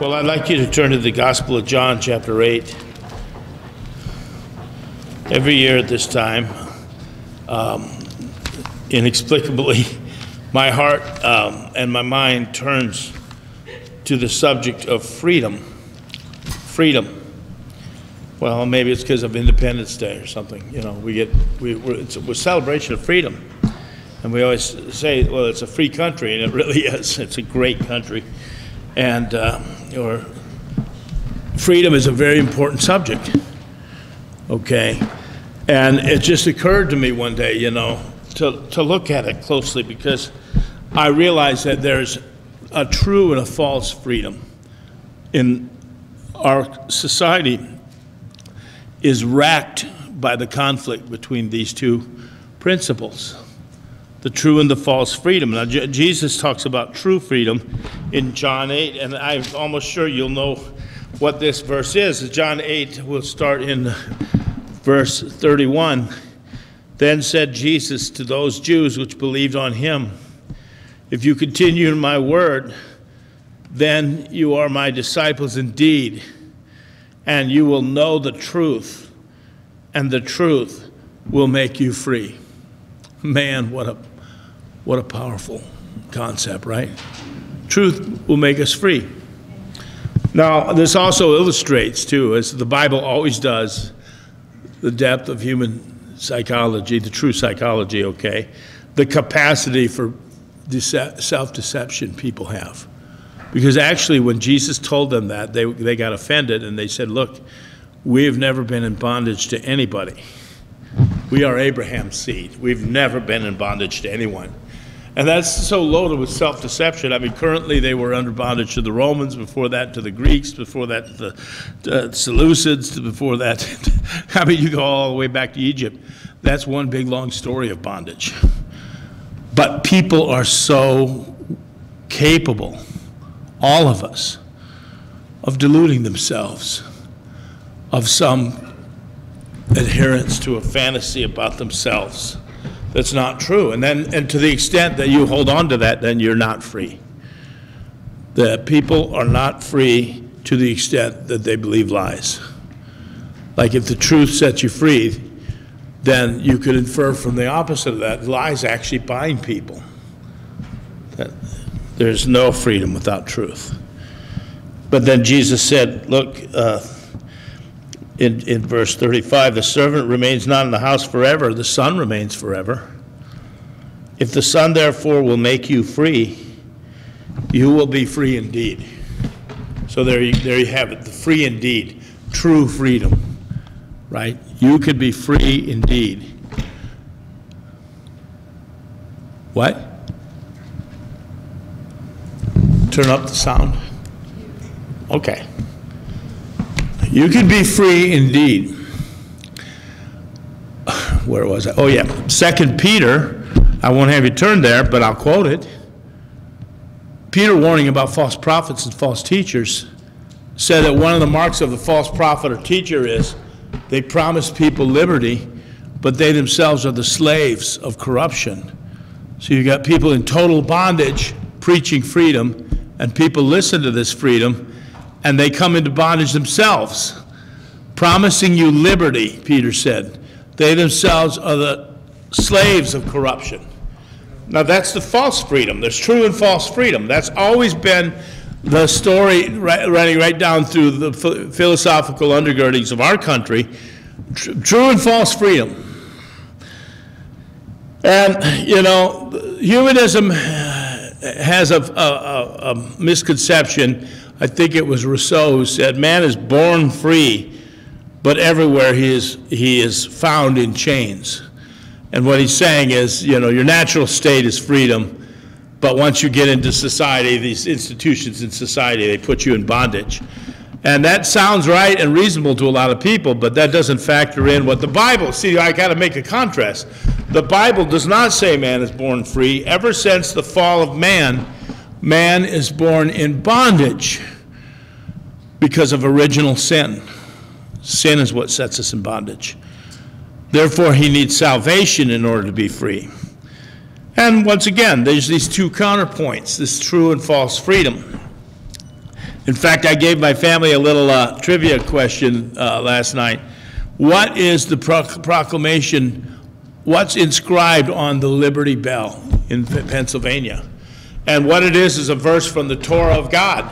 Well, I'd like you to turn to the Gospel of John, chapter 8. Every year at this time, um, inexplicably, my heart um, and my mind turns to the subject of freedom. Freedom. Well, maybe it's because of Independence Day or something. You know, we get we, we're, it's a, celebration of freedom, and we always say, well, it's a free country, and it really is. It's a great country, and uh, or freedom is a very important subject. Okay, and it just occurred to me one day, you know, to to look at it closely because I realized that there's a true and a false freedom in our society is racked by the conflict between these two principles the true and the false freedom. Now, J- Jesus talks about true freedom in John 8, and I'm almost sure you'll know what this verse is. John 8, we'll start in verse 31. Then said Jesus to those Jews which believed on him, If you continue in my word, then you are my disciples indeed and you will know the truth, and the truth will make you free. Man, what a, what a powerful concept, right? Truth will make us free. Now, this also illustrates, too, as the Bible always does, the depth of human psychology, the true psychology, okay, the capacity for self deception people have. Because actually, when Jesus told them that, they, they got offended and they said, Look, we have never been in bondage to anybody. We are Abraham's seed. We've never been in bondage to anyone. And that's so loaded with self deception. I mean, currently they were under bondage to the Romans, before that to the Greeks, before that to the uh, Seleucids, before that. I mean, you go all the way back to Egypt. That's one big long story of bondage. But people are so capable all of us, of deluding themselves, of some adherence to a fantasy about themselves that's not true. And then, and to the extent that you hold on to that, then you're not free. The people are not free to the extent that they believe lies. Like if the truth sets you free, then you could infer from the opposite of that lies actually bind people. That there's no freedom without truth. But then Jesus said, Look, uh, in, in verse 35, the servant remains not in the house forever, the son remains forever. If the son therefore will make you free, you will be free indeed. So there you, there you have it, the free indeed, true freedom, right? You could be free indeed. What? Turn up the sound. Okay. You can be free indeed. Where was I? Oh, yeah. Second Peter, I won't have you turn there, but I'll quote it. Peter, warning about false prophets and false teachers, said that one of the marks of the false prophet or teacher is they promise people liberty, but they themselves are the slaves of corruption. So you've got people in total bondage preaching freedom, and people listen to this freedom and they come into bondage themselves, promising you liberty, Peter said. They themselves are the slaves of corruption. Now, that's the false freedom. There's true and false freedom. That's always been the story running right down through the philosophical undergirdings of our country true and false freedom. And, you know, humanism has a, a, a, misconception. I think it was Rousseau who said, "Man is born free, but everywhere he is he is found in chains." And what he's saying is, you know, your natural state is freedom, but once you get into society, these institutions in society, they put you in bondage. And that sounds right and reasonable to a lot of people, but that doesn't factor in what the Bible. See, I got to make a contrast. The Bible does not say man is born free. Ever since the fall of man, man is born in bondage because of original sin. Sin is what sets us in bondage. Therefore, he needs salvation in order to be free. And once again, there's these two counterpoints this true and false freedom. In fact, I gave my family a little uh, trivia question uh, last night. What is the proclamation, what's inscribed on the Liberty Bell in Pennsylvania? And what it is is a verse from the Torah of God,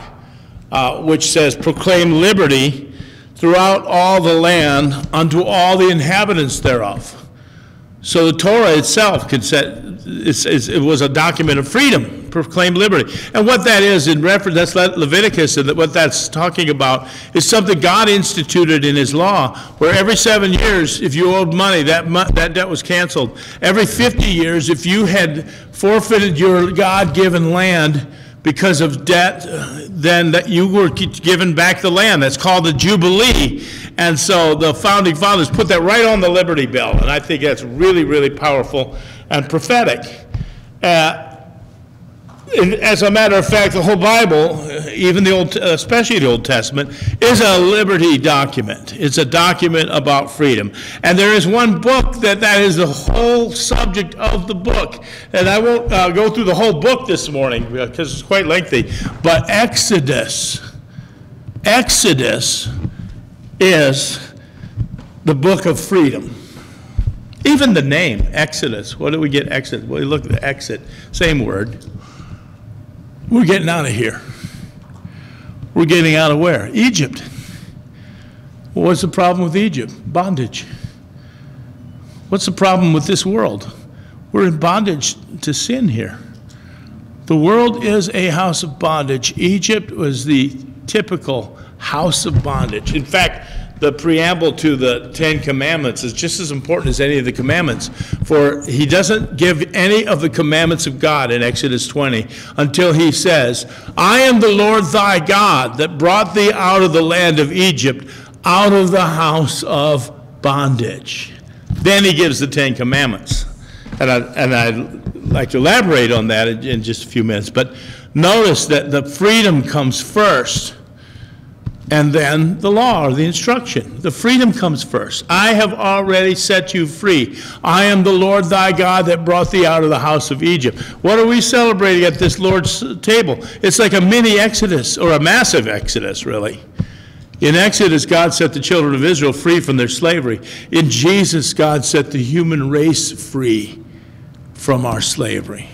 uh, which says, Proclaim liberty throughout all the land unto all the inhabitants thereof. So the Torah itself could set, it's, it's, it was a document of freedom, proclaim liberty. And what that is in reference, that's Leviticus, and what that's talking about is something God instituted in his law, where every seven years, if you owed money, that, that debt was canceled. Every 50 years, if you had forfeited your God-given land, because of debt, then that you were given back the land. That's called the Jubilee. And so the founding fathers put that right on the Liberty Bell. And I think that's really, really powerful and prophetic. Uh, as a matter of fact, the whole Bible, uh, even the Old, uh, especially the Old Testament, is a liberty document. It's a document about freedom. And there is one book that that is the whole subject of the book. And I won't uh, go through the whole book this morning uh, because it's quite lengthy. But Exodus, Exodus is the book of freedom. Even the name, Exodus. What do we get Exodus? Well, look at the exit, same word. We're getting out of here. We're getting out of where? Egypt. what's the problem with Egypt? Bondage. What's the problem with this world? We're in bondage to sin here. The world is a house of bondage. Egypt was the typical house of bondage. In fact, the preamble to the Ten Commandments is just as important as any of the commandments. For he doesn't give any of the commandments of God in Exodus 20 until he says, I am the Lord thy God that brought thee out of the land of Egypt, out of the house of bondage. Then he gives the Ten Commandments. And, I, and I'd like to elaborate on that in, in just a few minutes. But notice that the freedom comes first and then the law or the instruction. The freedom comes first. I have already set you free. I am the Lord thy God that brought thee out of the house of Egypt. What are we celebrating at this Lord's table? It's like a mini Exodus or a massive Exodus, really. In Exodus, God set the children of Israel free from their slavery. In Jesus, God set the human race free from our slavery.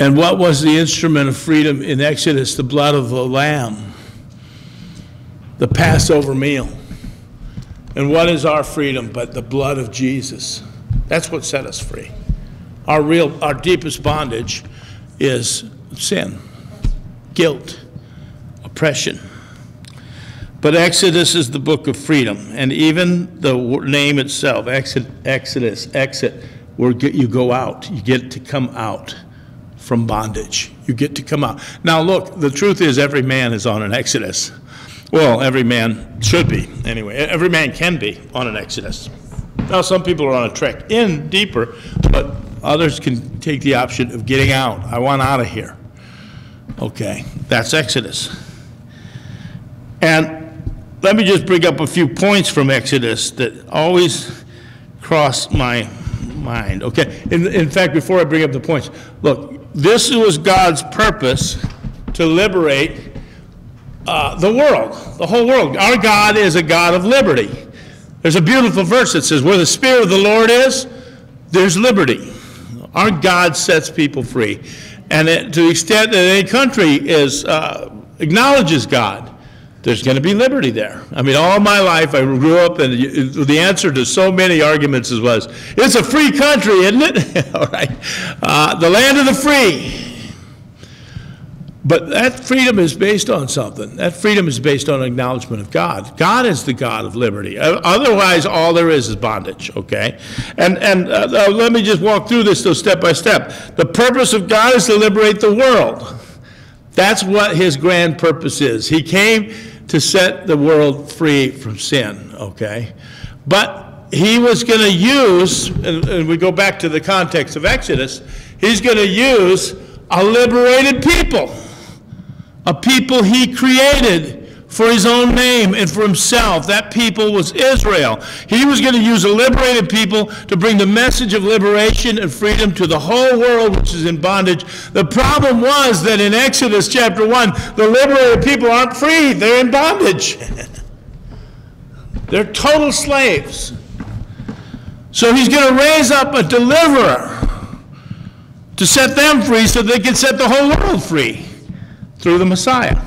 And what was the instrument of freedom in Exodus? The blood of the Lamb the Passover meal. And what is our freedom but the blood of Jesus? That's what set us free. Our real, our deepest bondage is sin, guilt, oppression. But Exodus is the book of freedom, and even the name itself, Exodus, exit, where you go out, you get to come out from bondage. You get to come out. Now, look, the truth is, every man is on an Exodus. Well, every man should be, anyway. Every man can be on an exodus. Now, some people are on a trek in deeper, but others can take the option of getting out. I want out of here. Okay, that's Exodus. And let me just bring up a few points from Exodus that always cross my mind. Okay, in, in fact, before I bring up the points, look, this was God's purpose to liberate uh, the world, the whole world. Our God is a God of liberty. There's a beautiful verse that says, Where the Spirit of the Lord is, there's liberty. Our God sets people free. And it, to the extent that any country is, uh, acknowledges God, there's going to be liberty there. I mean, all my life I grew up, and the answer to so many arguments was, it's a free country, isn't it? all right. Uh, the land of the free. But that freedom is based on something. That freedom is based on acknowledgement of God. God is the God of liberty. Otherwise, all there is is bondage, okay? And, and uh, uh, let me just walk through this though, step by step. The purpose of God is to liberate the world. That's what his grand purpose is. He came to set the world free from sin, okay? But he was going to use, and, and we go back to the context of Exodus, he's going to use a liberated people a people he created for his own name and for himself. That people was Israel. He was going to use a liberated people to bring the message of liberation and freedom to the whole world which is in bondage. The problem was that in Exodus chapter 1, the liberated people aren't free, they're in bondage. they're total slaves. So he's going to raise up a deliverer to set them free so they can set the whole world free through the Messiah.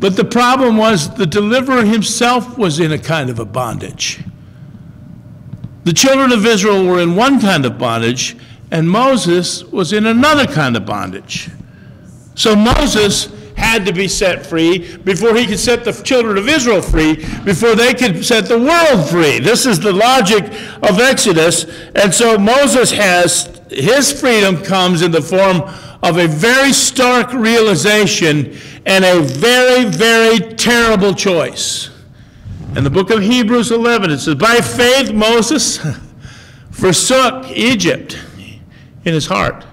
But the problem was the deliverer himself was in a kind of a bondage. The children of Israel were in one kind of bondage, and Moses was in another kind of bondage. So Moses had to be set free before he could set the children of Israel free, before they could set the world free. This is the logic of Exodus. And so Moses has, his freedom comes in the form of a very stark realization and a very, very terrible choice. In the book of Hebrews 11, it says, By faith Moses forsook Egypt in his heart.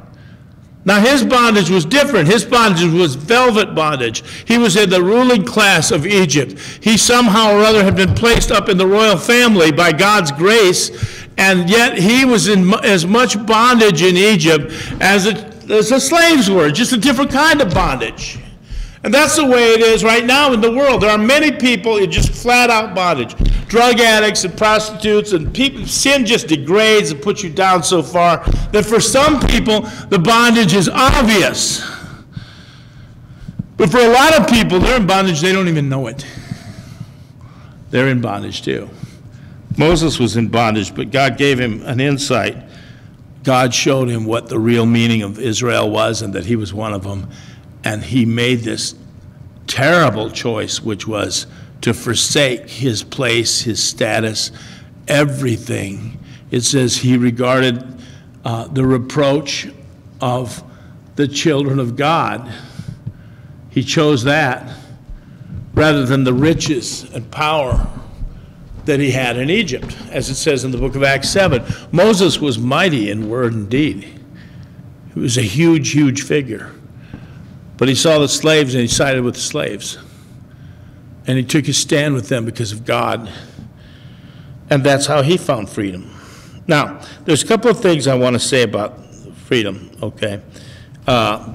Now, his bondage was different. His bondage was velvet bondage. He was in the ruling class of Egypt. He somehow or other had been placed up in the royal family by God's grace, and yet he was in as much bondage in Egypt as, it, as the slaves were, just a different kind of bondage. And that's the way it is right now in the world. There are many people in just flat out bondage. Drug addicts and prostitutes and people, sin just degrades and puts you down so far that for some people the bondage is obvious. But for a lot of people, they're in bondage, they don't even know it. They're in bondage too. Moses was in bondage, but God gave him an insight. God showed him what the real meaning of Israel was and that he was one of them. And he made this terrible choice, which was to forsake his place, his status, everything. It says he regarded uh, the reproach of the children of God. He chose that rather than the riches and power that he had in Egypt, as it says in the book of Acts 7. Moses was mighty in word and deed. He was a huge, huge figure. But he saw the slaves and he sided with the slaves. And he took his stand with them because of God. And that's how he found freedom. Now, there's a couple of things I want to say about freedom, okay, uh,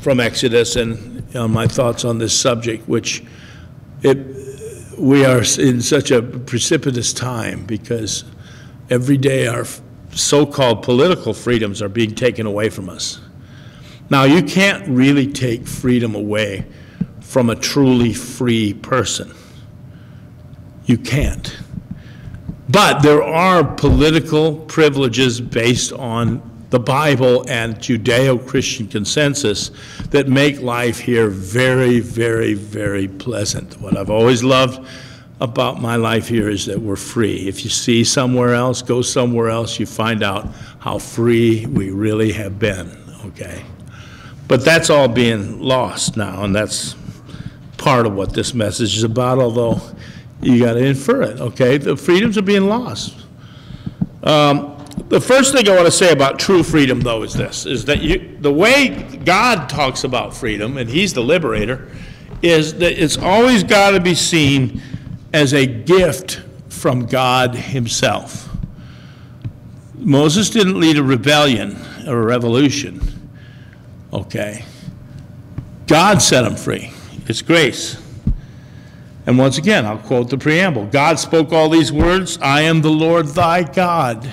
from Exodus and you know, my thoughts on this subject, which it, we are in such a precipitous time because every day our so-called political freedoms are being taken away from us. Now, you can't really take freedom away from a truly free person. You can't. But there are political privileges based on the Bible and Judeo Christian consensus that make life here very, very, very pleasant. What I've always loved about my life here is that we're free. If you see somewhere else, go somewhere else, you find out how free we really have been, okay? But that's all being lost now, and that's part of what this message is about, although you got to infer it, okay? The freedoms are being lost. Um, the first thing I want to say about true freedom, though, is this, is that you, the way God talks about freedom, and he's the liberator, is that it's always got to be seen as a gift from God himself. Moses didn't lead a rebellion or a revolution. Okay. God set him free. It's grace. And once again, I'll quote the preamble God spoke all these words I am the Lord thy God,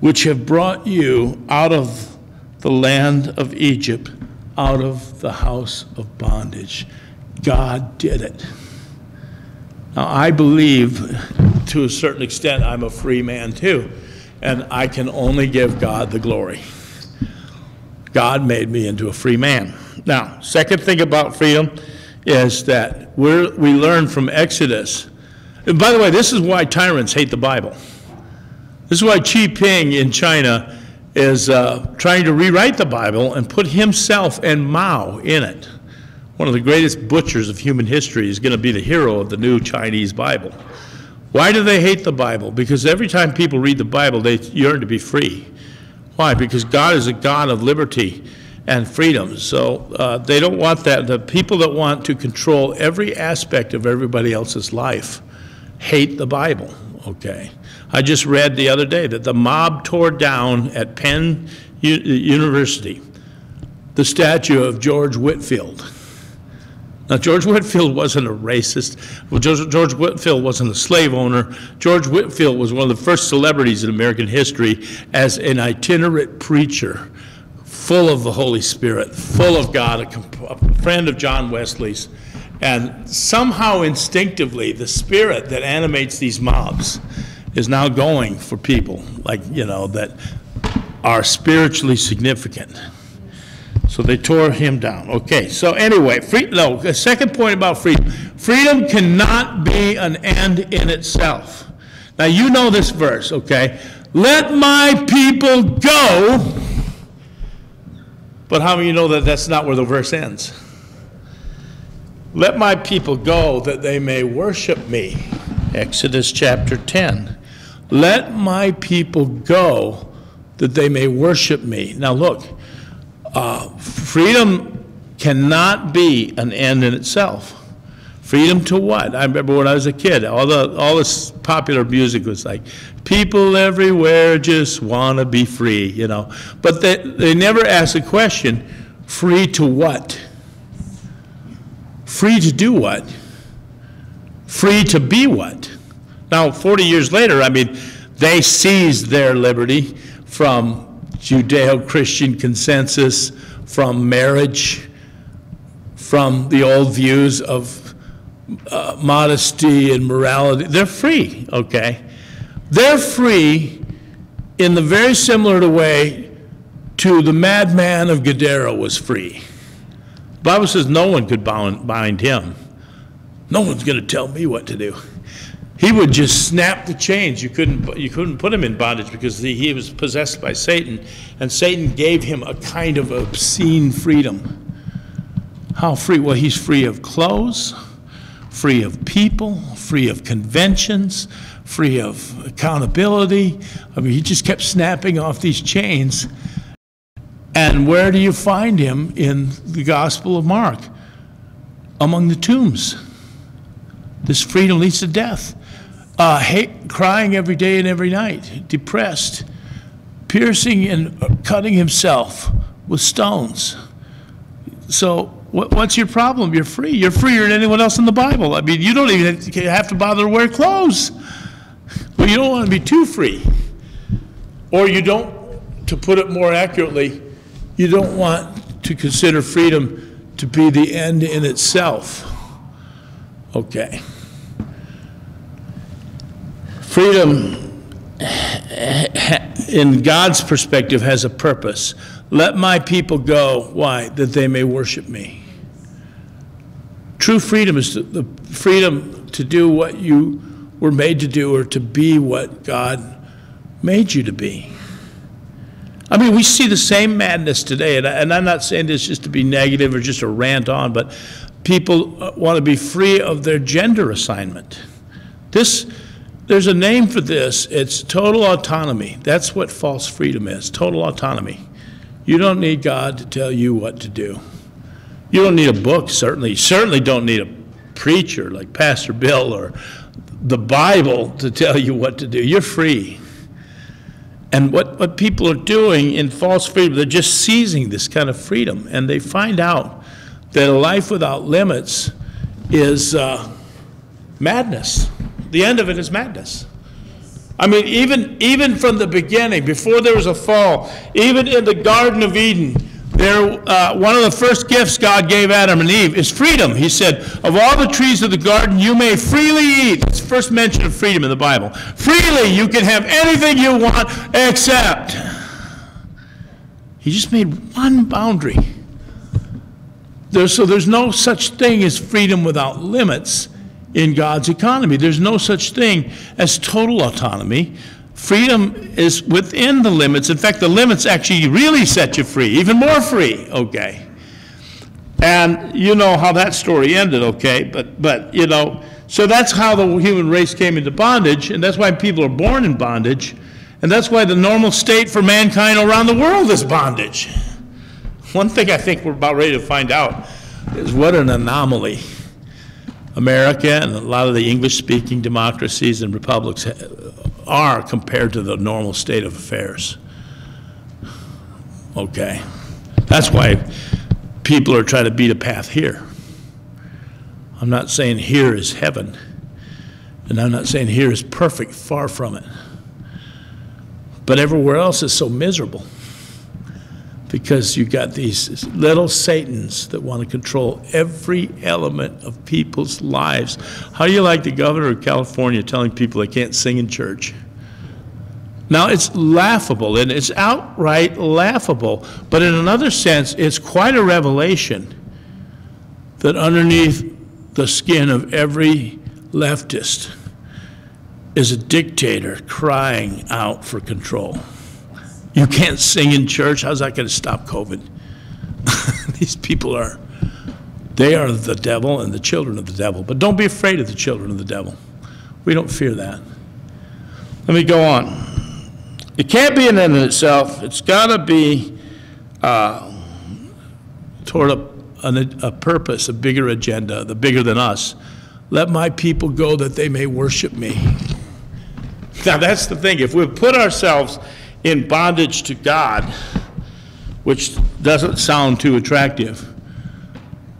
which have brought you out of the land of Egypt, out of the house of bondage. God did it. Now, I believe to a certain extent I'm a free man too, and I can only give God the glory. God made me into a free man. Now, second thing about freedom is that we we learn from Exodus. And by the way, this is why tyrants hate the Bible. This is why Xi Jinping in China is uh, trying to rewrite the Bible and put himself and Mao in it. One of the greatest butchers of human history is going to be the hero of the new Chinese Bible. Why do they hate the Bible? Because every time people read the Bible, they yearn to be free. Why? Because God is a God of liberty. and freedom. So uh, they don't want that. The people that want to control every aspect of everybody else's life hate the Bible, okay? I just read the other day that the mob tore down at Penn U University the statue of George Whitefield. Now, George Whitefield wasn't a racist. Well, George, George, Whitefield wasn't a slave owner. George Whitefield was one of the first celebrities in American history as an itinerant preacher, full of the Holy Spirit, full of God, a, a friend of John Wesley's. And somehow instinctively, the spirit that animates these mobs is now going for people like, you know, that are spiritually significant. So they tore him down. Okay, so anyway, free, no, the second point about freedom. Freedom cannot be an end in itself. Now you know this verse, okay? Let my people go. But how many you know that that's not where the verse ends? Let my people go that they may worship me. Exodus chapter 10. Let my people go that they may worship me. Now look, uh, freedom cannot be an end in itself. Freedom to what? I remember when I was a kid, all the all this popular music was like, people everywhere just want to be free, you know. But they, they never ask the question, free to what? Free to do what? Free to be what? Now, 40 years later, I mean, they seized their liberty from Judeo-Christian consensus, from marriage, from the old views of uh, modesty and morality. They're free, okay? They're free in the very similar way to the madman of Gadara was free. The Bible says no one could bind him. No one's going to tell me what to do he would just snap the chains. You couldn't, you couldn't put him in bondage because he, he was possessed by Satan, and Satan gave him a kind of obscene freedom. How free? Well, he's free of clothes, free of people, free of conventions, free of accountability. I mean, he just kept snapping off these chains. And where do you find him in the Gospel of Mark? Among the tombs. This freedom leads to death uh, hate, crying every day and every night, depressed, piercing and cutting himself with stones. So what, what's your problem? You're free. You're freer than anyone else in the Bible. I mean, you don't even have to bother to wear clothes. Well, you don't want to be too free. Or you don't, to put it more accurately, you don't want to consider freedom to be the end in itself. Okay. Freedom, in God's perspective, has a purpose. Let my people go. Why? That they may worship me. True freedom is the freedom to do what you were made to do or to be what God made you to be. I mean, we see the same madness today, and, I, am not saying this just to be negative or just a rant on, but people uh, want to be free of their gender assignment. This there's a name for this. It's total autonomy. That's what false freedom is total autonomy. You don't need God to tell you what to do. You don't need a book, certainly. You certainly don't need a preacher like Pastor Bill or the Bible to tell you what to do. You're free. And what, what people are doing in false freedom, they're just seizing this kind of freedom. And they find out that a life without limits is uh, madness. The end of it is madness. I mean, even, even from the beginning, before there was a fall, even in the Garden of Eden, there, uh, one of the first gifts God gave Adam and Eve is freedom. He said, Of all the trees of the garden, you may freely eat. It's the first mention of freedom in the Bible. Freely, you can have anything you want except. He just made one boundary. There, so there's no such thing as freedom without limits in God's economy. There's no such thing as total autonomy. Freedom is within the limits. In fact, the limits actually really set you free, even more free, okay? And you know how that story ended, okay? But, but you know, so that's how the human race came into bondage, and that's why people are born in bondage, and that's why the normal state for mankind around the world is bondage. One thing I think we're about ready to find out is what an anomaly America and a lot of the English-speaking democracies and republics are compared to the normal state of affairs. Okay. That's why people are trying to beat a path here. I'm not saying here is heaven, and I'm not saying here is perfect, far from it. But everywhere else is so miserable because you've got these little Satans that want to control every element of people's lives. How do you like the governor of California telling people they can't sing in church? Now, it's laughable, and it's outright laughable, but in another sense, it's quite a revelation that underneath the skin of every leftist is a dictator crying out for control. You can't sing in church. How's that going to stop COVID? These people are, they are the devil and the children of the devil. But don't be afraid of the children of the devil. We don't fear that. Let me go on. It can't be an end in itself. It's got to be uh, toward a, a, a purpose, a bigger agenda, the bigger than us. Let my people go that they may worship me. Now, that's the thing. If we put ourselves in bondage to God, which doesn't sound too attractive,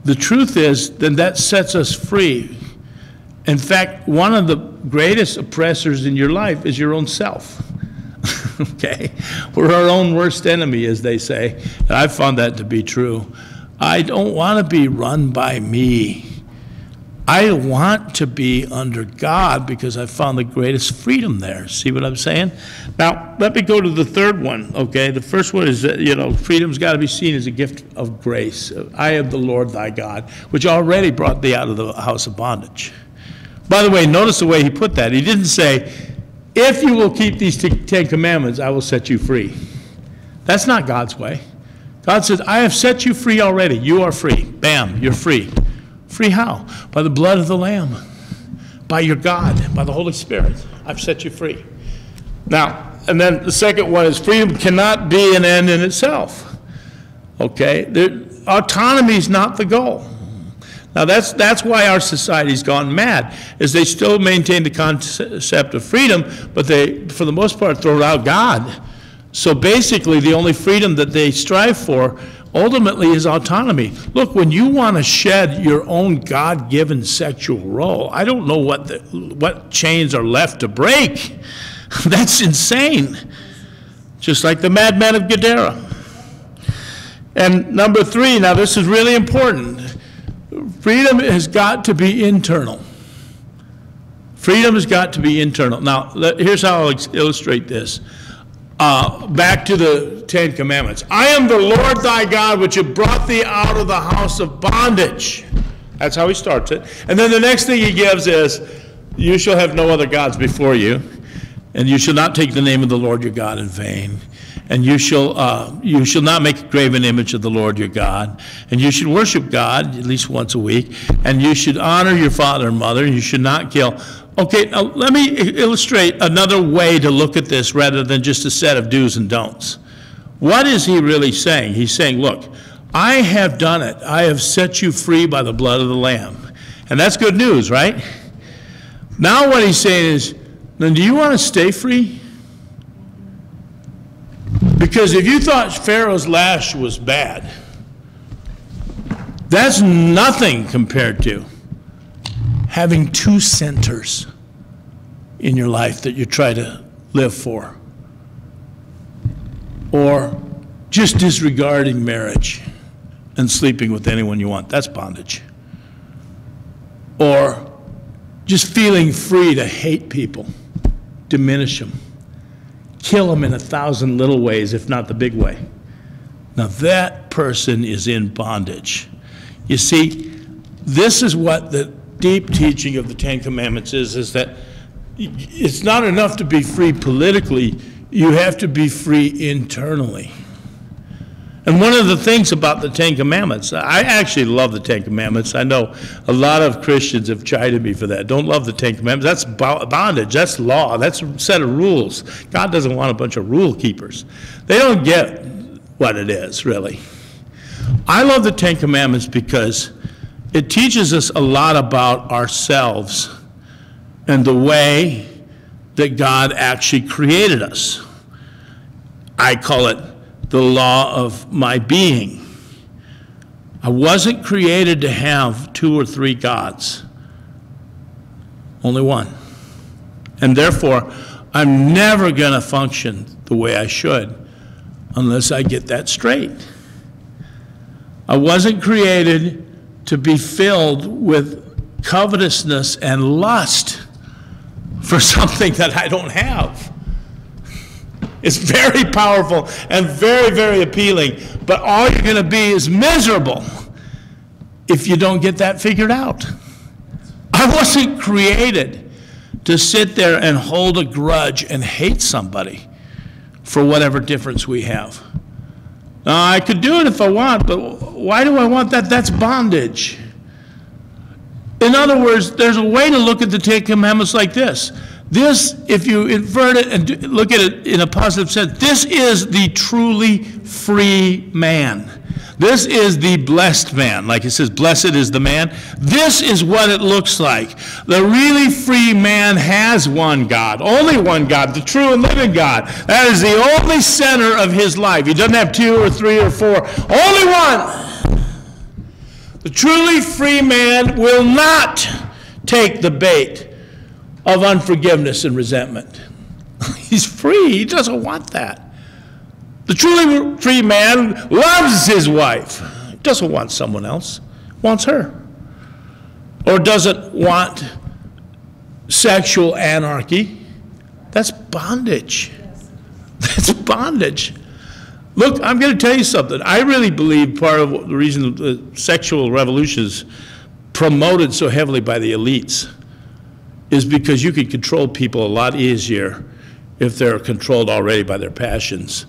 the truth is, then that sets us free. In fact, one of the greatest oppressors in your life is your own self. okay? We're our own worst enemy, as they say. And I've found that to be true. I don't want to be run by me. I want to be under God because I found the greatest freedom there. See what I'm saying? Now, let me go to the third one, okay? The first one is, that, you know, freedom's got to be seen as a gift of grace. I am the Lord thy God, which already brought thee out of the house of bondage. By the way, notice the way he put that. He didn't say, if you will keep these Ten Commandments, I will set you free. That's not God's way. God says, I have set you free already. You are free. Bam, you're free. Free how? By the blood of the Lamb, by your God, by the Holy Spirit. I've set you free. Now, and then the second one is freedom cannot be an end in itself. Okay? The, autonomy is not the goal. Now that's, that's why our society's gone mad, is they still maintain the concept of freedom, but they, for the most part, throw out God. So basically, the only freedom that they strive for ultimately is autonomy. Look, when you want to shed your own God-given sexual role, I don't know what, the, what chains are left to break. That's insane. Just like the madman of Gadara. And number three, now this is really important. Freedom has got to be internal. Freedom has got to be internal. Now, here's how I'll illustrate this. Uh, back to the Ten Commandments. I am the Lord thy God, which have brought thee out of the house of bondage. That's how he starts it. And then the next thing he gives is, You shall have no other gods before you, and you shall not take the name of the Lord your God in vain and you shall uh, you shall not make a graven image of the Lord your God, and you should worship God at least once a week, and you should honor your father and mother, and you should not kill. Okay, now let me illustrate another way to look at this rather than just a set of do's and don'ts. What is he really saying? He's saying, look, I have done it. I have set you free by the blood of the Lamb. And that's good news, right? Now what he's saying is, then do you want to stay free? Because if you thought Pharaoh's lash was bad, that's nothing compared to having two centers in your life that you try to live for, or just disregarding marriage and sleeping with anyone you want. That's bondage. Or just feeling free to hate people, diminish them, kill them in a thousand little ways, if not the big way. Now that person is in bondage. You see, this is what the deep teaching of the Ten Commandments is, is that it's not enough to be free politically, you have to be free internally. And one of the things about the Ten Commandments, I actually love the Ten Commandments. I know a lot of Christians have chided me for that. Don't love the Ten Commandments. That's bondage. That's law. That's a set of rules. God doesn't want a bunch of rule keepers. They don't get what it is, really. I love the Ten Commandments because it teaches us a lot about ourselves and the way that God actually created us. I call it the law of my being. I wasn't created to have two or three gods, only one. And therefore, I'm never going to function the way I should unless I get that straight. I wasn't created to be filled with covetousness and lust for something that I don't have. It's very powerful and very, very appealing, but all you're going to be is miserable if you don't get that figured out. I wasn't created to sit there and hold a grudge and hate somebody for whatever difference we have. Now, I could do it if I want, but why do I want that? That's bondage. In other words, there's a way to look at the Ten Commandments like this. This, if you invert it and look at it in a positive sense, this is the truly free man. This is the blessed man. Like it says, blessed is the man. This is what it looks like. The really free man has one God, only one God, the true and living God. That is the only center of his life. He doesn't have two or three or four, only one. The truly free man will not take the bait of unforgiveness and resentment. He's free. He doesn't want that. The truly free man loves his wife. Doesn't want someone else. Wants her. Or doesn't want sexual anarchy. That's bondage. That's bondage. Look, I'm going to tell you something. I really believe part of the reason the sexual revolution is promoted so heavily by the elites is because you can control people a lot easier if they're controlled already by their passions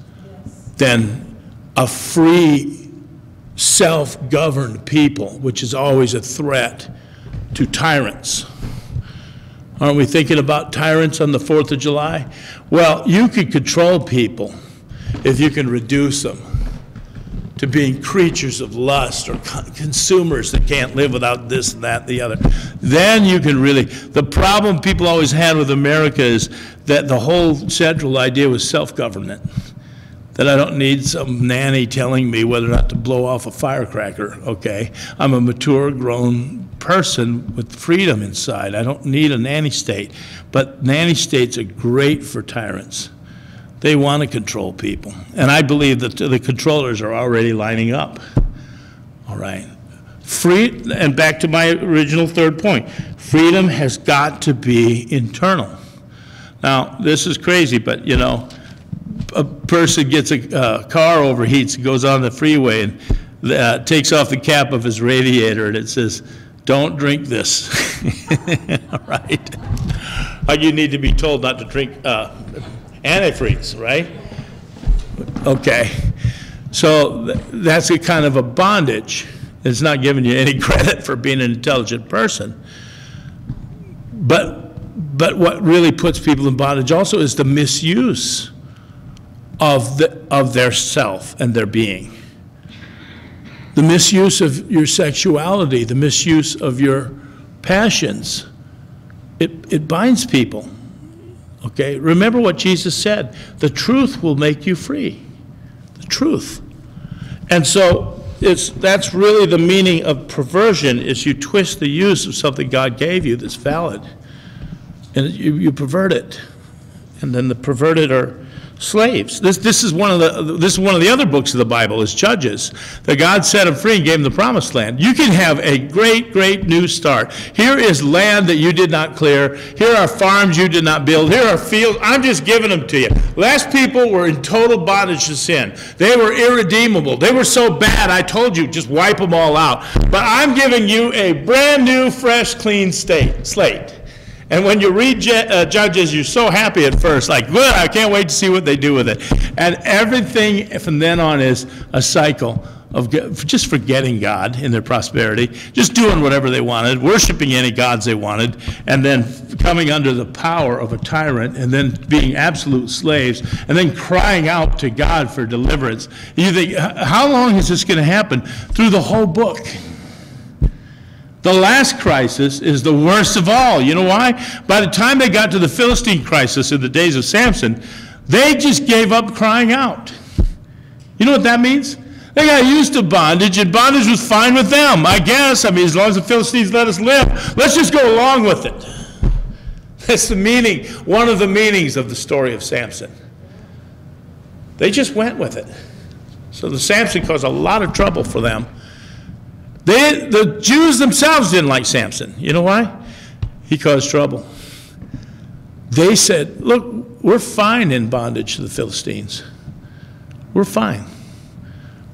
than a free, self-governed people, which is always a threat to tyrants. Aren't we thinking about tyrants on the 4th of July? Well, you could control people if you can reduce them to being creatures of lust or consumers that can't live without this and that and the other. Then you can really, the problem people always had with America is that the whole central idea was self-government. That I don't need some nanny telling me whether or not to blow off a firecracker, okay? I'm a mature, grown person with freedom inside. I don't need a nanny state. But nanny states are great for tyrants. They want to control people. And I believe that the controllers are already lining up. All right. Free, and back to my original third point, freedom has got to be internal. Now, this is crazy, but you know, a person gets a uh, car overheats, goes on the freeway, and uh, takes off the cap of his radiator, and it says, "Don't drink this." All right. You need to be told not to drink uh, antifreeze, right? Okay. So th that's a kind of a bondage. It's not giving you any credit for being an intelligent person. But, but what really puts people in bondage also is the misuse of, the, of their self and their being. The misuse of your sexuality, the misuse of your passions. It, it binds people. Okay? Remember what Jesus said the truth will make you free. The truth. And so it's, that's really the meaning of perversion is you twist the use of something God gave you that's valid. And you, you pervert it. And then the perverted are slaves. This, this, is one of the, this is one of the other books of the Bible, is Judges, that God set them free and gave them the promised land. You can have a great, great new start. Here is land that you did not clear. Here are farms you did not build. Here are fields. I'm just giving them to you. Last people were in total bondage to sin. They were irredeemable. They were so bad, I told you, just wipe them all out. But I'm giving you a brand new, fresh, clean state, slate. And when you read uh, Judges, you're so happy at first, like, good, I can't wait to see what they do with it. And everything from then on is a cycle of just forgetting God in their prosperity, just doing whatever they wanted, worshiping any gods they wanted, and then coming under the power of a tyrant, and then being absolute slaves, and then crying out to God for deliverance. You think, how long is this going to happen? Through the whole book. The last crisis is the worst of all. You know why? By the time they got to the Philistine crisis in the days of Samson, they just gave up crying out. You know what that means? They got used to bondage, and bondage was fine with them, I guess. I mean, as long as the Philistines let us live, let's just go along with it. That's the meaning, one of the meanings of the story of Samson. They just went with it. So the Samson caused a lot of trouble for them. They, the Jews themselves didn't like Samson. You know why? He caused trouble. They said, Look, we're fine in bondage to the Philistines. We're fine.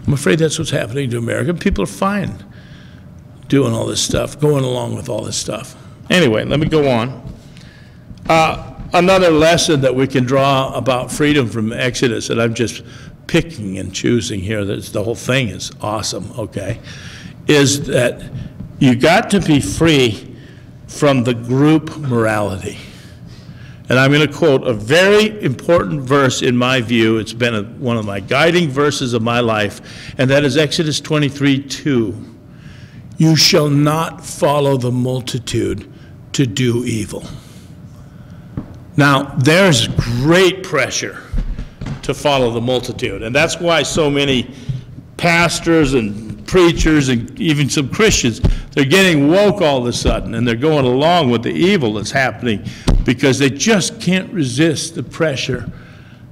I'm afraid that's what's happening to America. People are fine doing all this stuff, going along with all this stuff. Anyway, let me go on. Uh, another lesson that we can draw about freedom from Exodus, and I'm just picking and choosing here, that's, the whole thing is awesome, okay, is that you got to be free from the group morality. And I'm going to quote a very important verse in my view. It's been a, one of my guiding verses of my life, and that is Exodus 23 2. You shall not follow the multitude to do evil. Now, there's great pressure to follow the multitude, and that's why so many pastors and preachers and even some Christians, they're getting woke all of a sudden, and they're going along with the evil that's happening because they just can't resist the pressure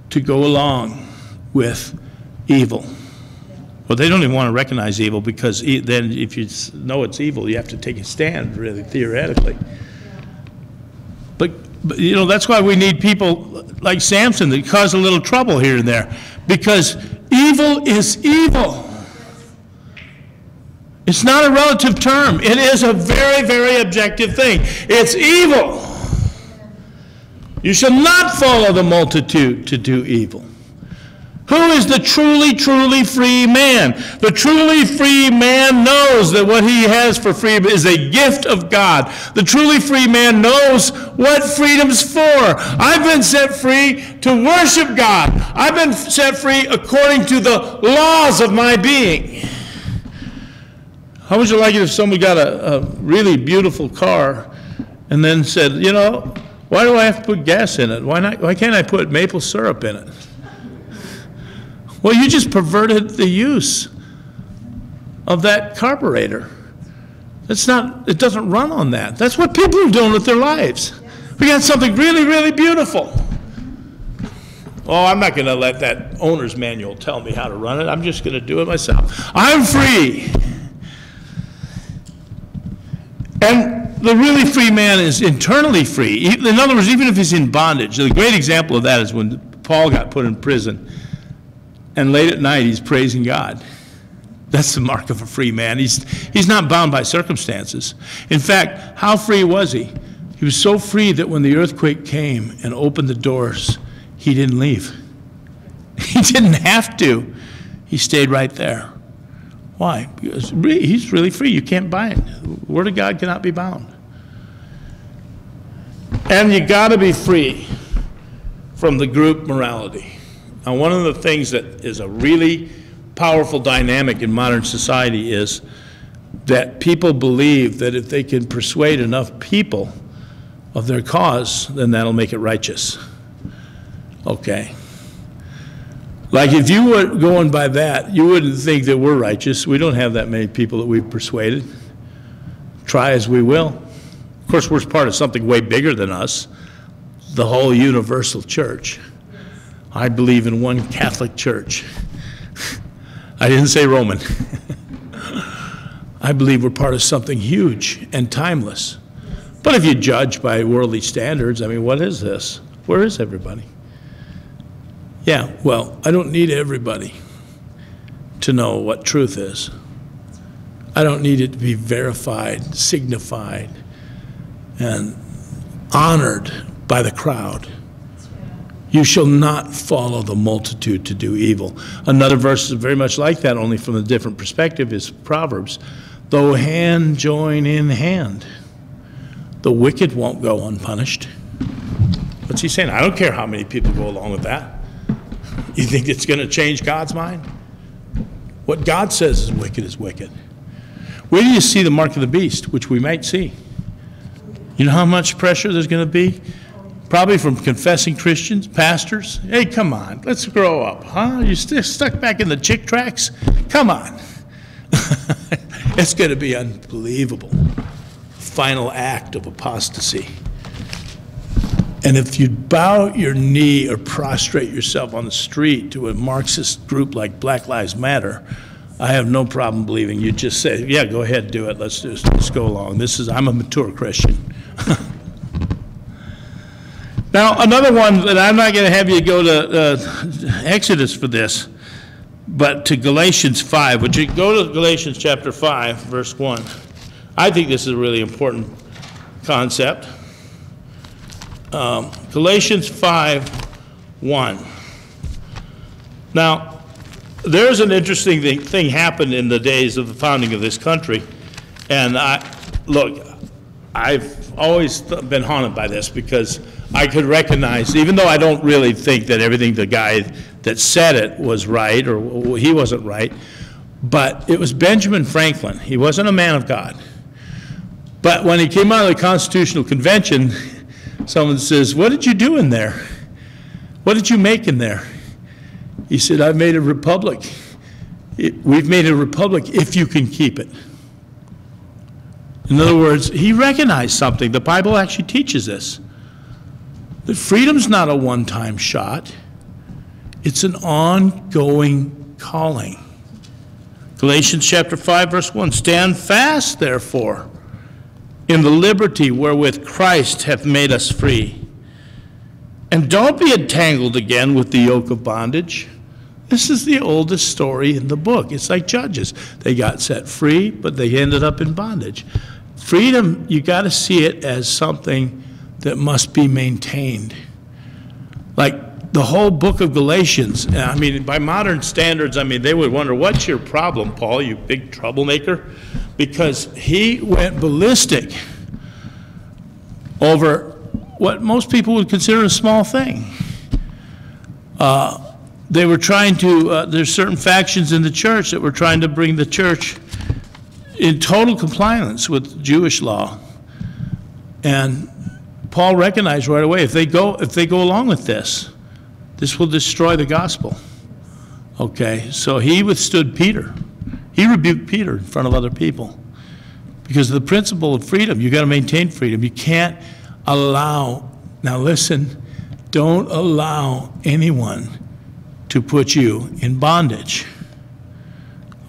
to go along with evil. Well, they don't even want to recognize evil because then if you know it's evil, you have to take a stand, really, theoretically. But, but, you know, that's why we need people like Samson that cause a little trouble here and there. Because evil is evil. It's not a relative term. It is a very, very objective thing. It's evil. You shall not follow the multitude to do evil. Who is the truly, truly free man? The truly free man knows that what he has for freedom is a gift of God. The truly free man knows what freedom's for. I've been set free to worship God. I've been set free according to the laws of my being. How would you like it if someone got a, a really beautiful car and then said, you know, why do I have to put gas in it? Why not? Why can't I put maple syrup in it? Well, you just perverted the use of that carburetor. It's not, it doesn't run on that. That's what people are doing with their lives. We got something really, really beautiful. Oh, I'm not going to let that owner's manual tell me how to run it. I'm just going to do it myself. I'm free. And the really free man is internally free. In other words, even if he's in bondage. The great example of that is when Paul got put in prison. And late at night, he's praising God. That's the mark of a free man. He's, he's not bound by circumstances. In fact, how free was he? He was so free that when the earthquake came and opened the doors, he didn't leave. He didn't have to. He stayed right there. Why? Because he's really free. You can't bind. The Word of God cannot be bound. And you got to be free from the group morality. Now, one of the things that is a really powerful dynamic in modern society is that people believe that if they can persuade enough people of their cause, then that'll make it righteous. Okay. Like if you were going by that, you wouldn't think that we're righteous. We don't have that many people that we've persuaded. Try as we will. Of course, we're part of something way bigger than us the whole universal church. I believe in one Catholic church. I didn't say Roman. I believe we're part of something huge and timeless. But if you judge by worldly standards, I mean, what is this? Where is everybody? Yeah, well, I don't need everybody to know what truth is. I don't need it to be verified, signified, and honored by the crowd. You shall not follow the multitude to do evil. Another verse is very much like that, only from a different perspective, is Proverbs. Though hand join in hand, the wicked won't go unpunished. What's he saying? I don't care how many people go along with that. You think it's going to change God's mind? What God says is wicked is wicked. Where do you see the mark of the beast, which we might see? You know how much pressure there's going to be? Probably from confessing Christians, pastors. Hey, come on, let's grow up, huh? You still stuck back in the Chick tracts? Come on. it's going to be unbelievable. Final act of apostasy. And if you bow your knee or prostrate yourself on the street to a Marxist group like Black Lives Matter, I have no problem believing you just say, yeah, go ahead, do it. Let's just let's go along. This is I'm a mature Christian. now another one that I'm not going to have you go to uh, Exodus for this, but to Galatians 5. Would you go to Galatians chapter 5, verse 1? I think this is a really important concept. Um, Galatians 5 1. Now, there's an interesting thing, thing happened in the days of the founding of this country. And I, look, I've always been haunted by this because I could recognize, even though I don't really think that everything the guy that said it was right or he wasn't right, but it was Benjamin Franklin. He wasn't a man of God. But when he came out of the Constitutional Convention, Someone says, What did you do in there? What did you make in there? He said, I've made a republic. It, we've made a republic if you can keep it. In other words, he recognized something. The Bible actually teaches this that freedom's not a one time shot, it's an ongoing calling. Galatians chapter 5, verse 1 Stand fast, therefore in the liberty wherewith Christ hath made us free. And don't be entangled again with the yoke of bondage. This is the oldest story in the book. It's like Judges. They got set free, but they ended up in bondage. Freedom, you got to see it as something that must be maintained. Like the whole book of Galatians, I mean, by modern standards, I mean, they would wonder, what's your problem, Paul, you big troublemaker? because he went ballistic over what most people would consider a small thing. Uh, they were trying to, uh, there's certain factions in the church that were trying to bring the church in total compliance with Jewish law. And Paul recognized right away if they go if they go along with this, this will destroy the gospel. Okay, so he withstood Peter. He rebuked Peter in front of other people because of the principle of freedom. You've got to maintain freedom. You can't allow, now listen, don't allow anyone to put you in bondage.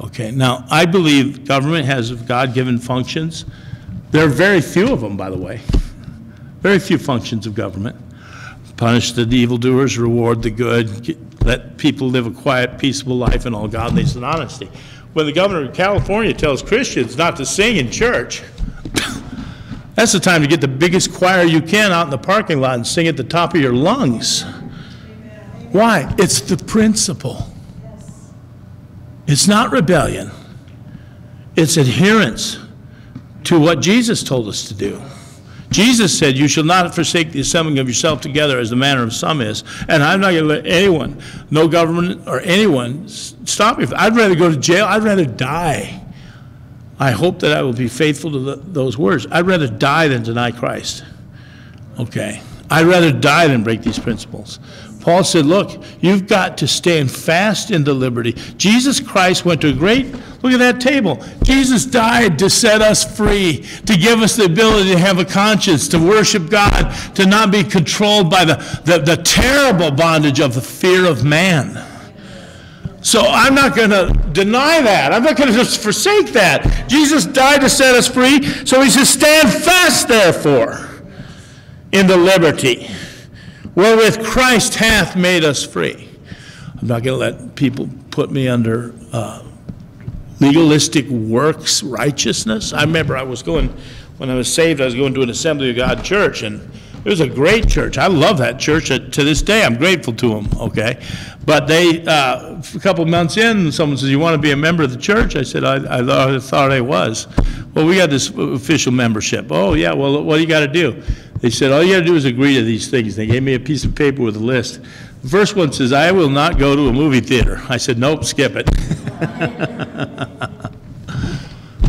Okay, now I believe government has God given functions. There are very few of them, by the way. Very few functions of government. Punish the evildoers, reward the good, let people live a quiet, peaceable life in all godliness and honesty when the governor of California tells Christians not to sing in church, that's the time to get the biggest choir you can out in the parking lot and sing at the top of your lungs. Why? It's the principle. It's not rebellion, it's adherence to what Jesus told us to do. Jesus said, You shall not forsake the assembling of yourself together as the manner of some is. And I'm not going to let anyone, no government or anyone, stop me. I'd rather go to jail. I'd rather die. I hope that I will be faithful to the, those words. I'd rather die than deny Christ. Okay. I'd rather die than break these principles. Paul said, Look, you've got to stand fast in the liberty. Jesus Christ went to a great, look at that table. Jesus died to set us free, to give us the ability to have a conscience, to worship God, to not be controlled by the, the, the terrible bondage of the fear of man. So I'm not going to deny that. I'm not going to just forsake that. Jesus died to set us free, so he says, Stand fast, therefore, in the liberty wherewith Christ hath made us free. I'm not going to let people put me under uh, legalistic works righteousness. I remember I was going, when I was saved, I was going to an Assembly of God church, and It was a great church. I love that church. To this day, I'm grateful to them, okay? But they, uh, a couple months in, someone says, you want to be a member of the church? I said, I, I thought I was. Well, we got this official membership. Oh, yeah, well, what do you got to do? They said, all you got to do is agree to these things. They gave me a piece of paper with a list. The first one says, I will not go to a movie theater. I said, nope, skip it.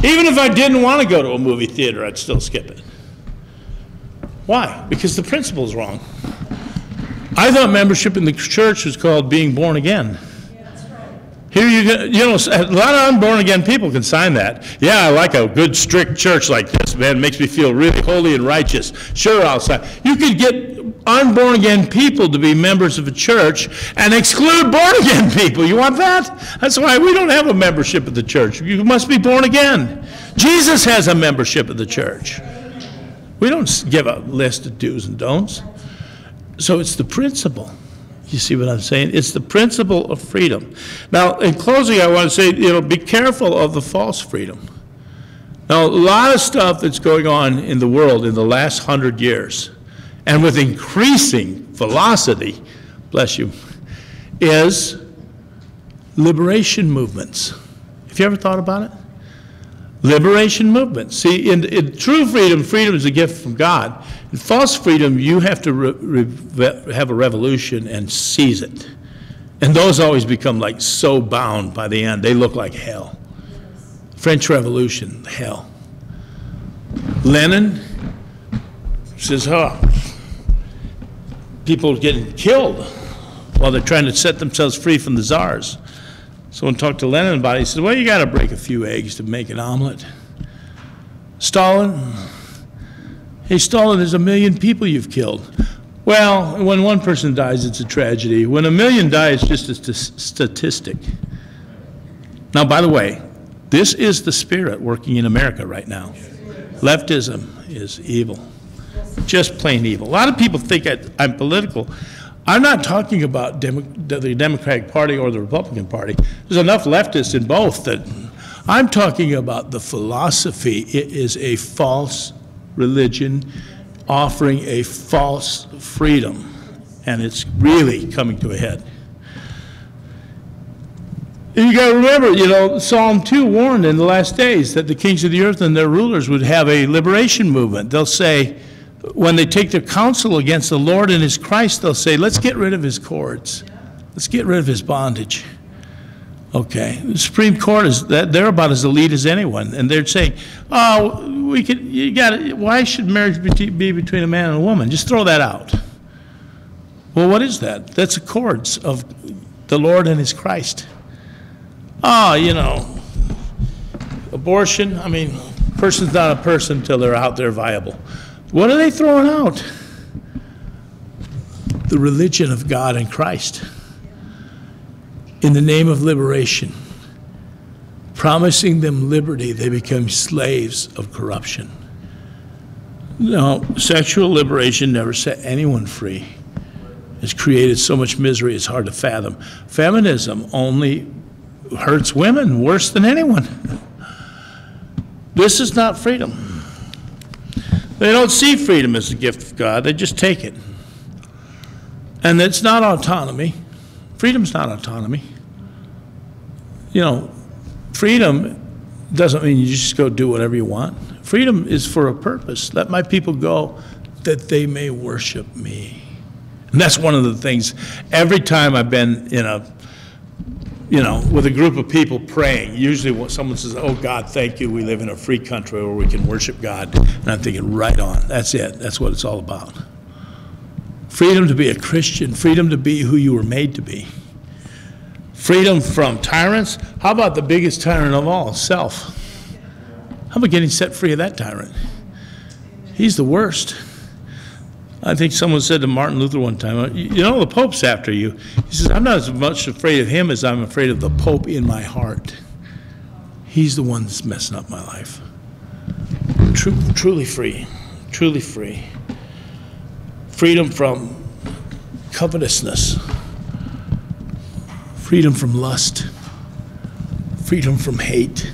Even if I didn't want to go to a movie theater, I'd still skip it. Why? Because the principle's wrong. I thought membership in the church was called being born again. Here you you know, a lot of unborn again people can sign that. Yeah, I like a good strict church like this, man. It makes me feel really holy and righteous. Sure, I'll sign. You could get unborn again people to be members of a church and exclude born again people. You want that? That's why we don't have a membership of the church. You must be born again. Jesus has a membership of the church. We don't give a list of do's and don'ts. So it's the principle. You see what I'm saying? It's the principle of freedom. Now, in closing, I want to say, you know, be careful of the false freedom. Now, a lot of stuff that's going on in the world in the last hundred years, and with increasing velocity, bless you, is liberation movements. Have you ever thought about it? Liberation movements. See, in, in true freedom, freedom is a gift from God. False freedom, you have to have a revolution and seize it. And those always become like so bound by the end. They look like hell. French Revolution, hell. Lenin says, huh, people getting killed while they're trying to set themselves free from the czars. Someone talked to Lenin about it. He said, Well, you got to break a few eggs to make an omelet. Stalin, hey, Stalin, there's a million people you've killed. Well, when one person dies, it's a tragedy. When a million die, it's just a st- statistic. Now, by the way, this is the spirit working in America right now. Leftism is evil, just plain evil. A lot of people think I, I'm political. I'm not talking about Demo- the Democratic Party or the Republican Party. There's enough leftists in both that I'm talking about the philosophy. It is a false religion offering a false freedom, and it's really coming to a head. You got to remember, you know, Psalm 2 warned in the last days that the kings of the earth and their rulers would have a liberation movement. They'll say, when they take their counsel against the Lord and his Christ, they'll say, let's get rid of his cords. Let's get rid of his bondage. Okay, the Supreme Court is, that they're about as elite as anyone, and they're saying, oh, we could, you got why should marriage be be between a man and a woman? Just throw that out. Well, what is that? That's the cords of the Lord and his Christ. Oh, you know, abortion, I mean, person's not a person until they're out there viable. What are they throwing out? The religion of God and Christ. In the name of liberation, promising them liberty, they become slaves of corruption. No, sexual liberation never set anyone free. It's created so much misery, it's hard to fathom. Feminism only hurts women worse than anyone. This is not freedom. They don't see freedom as a gift of God, they just take it. And it's not autonomy. Freedom's not autonomy. You know, freedom doesn't mean you just go do whatever you want. Freedom is for a purpose. Let my people go that they may worship me. And that's one of the things, every time I've been in a, you know, with a group of people praying, usually when someone says, oh, God, thank you, we live in a free country where we can worship God. And I'm thinking, right on, that's it, that's what it's all about. Freedom to be a Christian, freedom to be who you were made to be. Freedom from tyrants. How about the biggest tyrant of all, self? How about getting set free of that tyrant? He's the worst. I think someone said to Martin Luther one time, You know, the Pope's after you. He says, I'm not as much afraid of him as I'm afraid of the Pope in my heart. He's the one that's messing up my life. Truly free, truly free. Freedom from covetousness, freedom from lust, freedom from hate.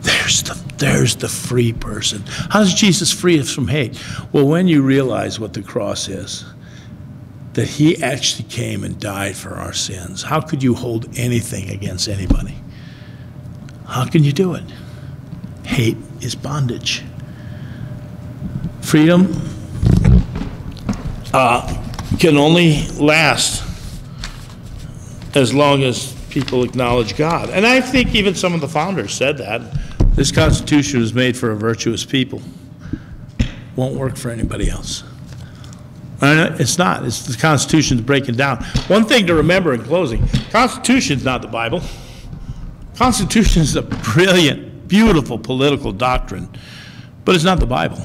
There's the There's the free person. How does Jesus free us from hate? Well, when you realize what the cross is, that he actually came and died for our sins, how could you hold anything against anybody? How can you do it? Hate is bondage. Freedom uh, can only last as long as people acknowledge God. And I think even some of the founders said that. This Constitution was made for a virtuous people. Won't work for anybody else. It's not. It's the Constitution's breaking down. One thing to remember in closing, Constitution's not the Bible. Constitution is a brilliant, beautiful political doctrine, but it's not the Bible.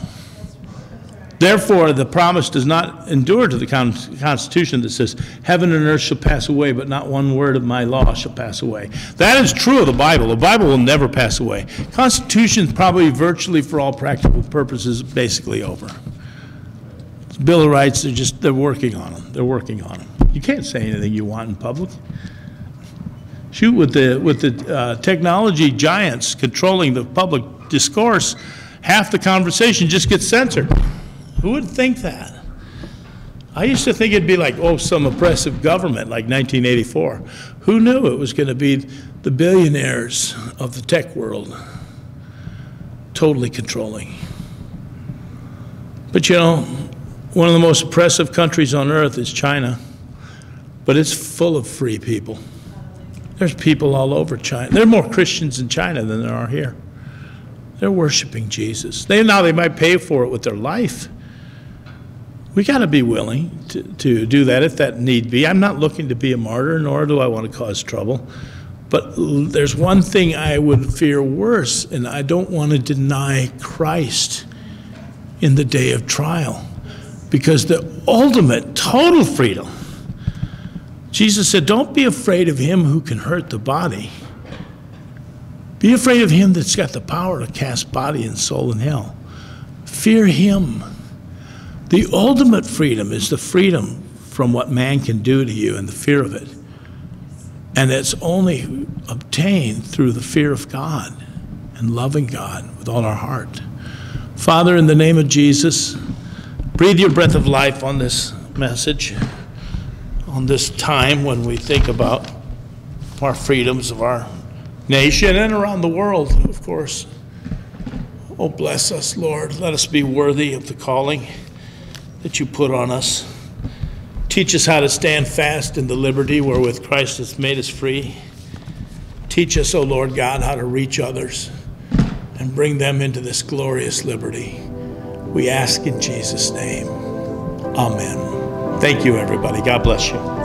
Therefore, the promise does not endure to the Constitution that says, Heaven and earth shall pass away, but not one word of my law shall pass away. That is true of the Bible. The Bible will never pass away. Constitution is probably virtually, for all practical purposes, basically over. Bill of Rights, they're just, they're working on them. They're working on them. You can't say anything you want in public. Shoot, with the, with the uh, technology giants controlling the public discourse, half the conversation just gets censored. Who would think that? I used to think it'd be like, oh, some oppressive government like 1984. Who knew it was going to be the billionaires of the tech world totally controlling? But you know, one of the most oppressive countries on earth is China, but it's full of free people. There's people all over China. There are more Christians in China than there are here. They're worshiping Jesus. They now they might pay for it with their life we got to be willing to, to do that if that need be. I'm not looking to be a martyr, nor do I want to cause trouble. But there's one thing I would fear worse, and I don't want to deny Christ in the day of trial. Because the ultimate, total freedom, Jesus said, Don't be afraid of him who can hurt the body. Be afraid of him that's got the power to cast body and soul in hell. Fear him. The ultimate freedom is the freedom from what man can do to you and the fear of it. And it's only obtained through the fear of God and loving God with all our heart. Father, in the name of Jesus, breathe your breath of life on this message, on this time when we think about our freedoms of our nation and around the world, of course. Oh, bless us, Lord. Let us be worthy of the calling that you put on us. Teach us how to stand fast in the liberty wherewith Christ has made us free. Teach us, O Lord God, how to reach others and bring them into this glorious liberty. We ask in Jesus' name. Amen. Thank you, everybody. God bless you.